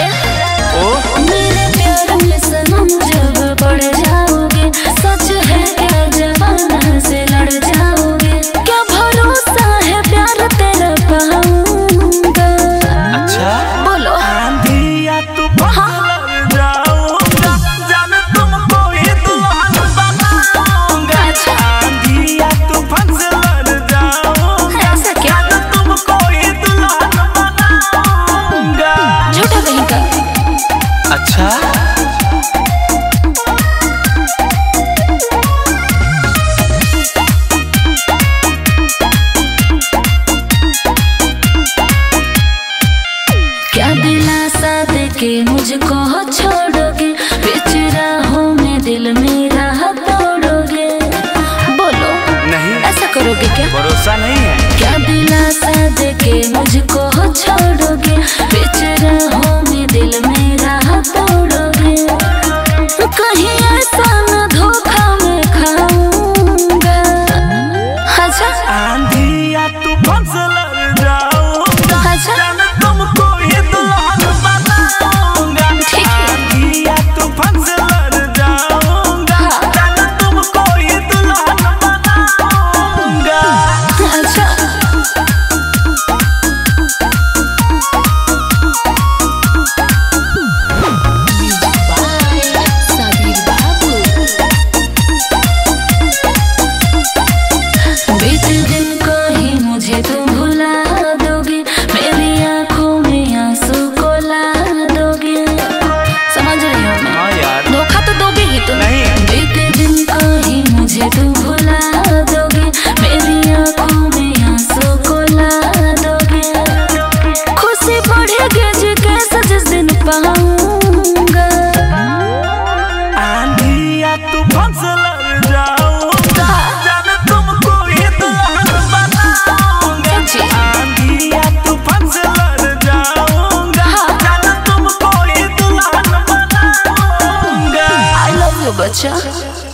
ओ? मेरे प्यार सनम जब पड़ जाओगे क्या दिलासा दे के मुझको छोड़ोगे? बेच राहों में दिल मेरा तोड़ोगे? बोलो नहीं। ऐसा करोगे क्या? भरोसा नहीं है। to the बचा।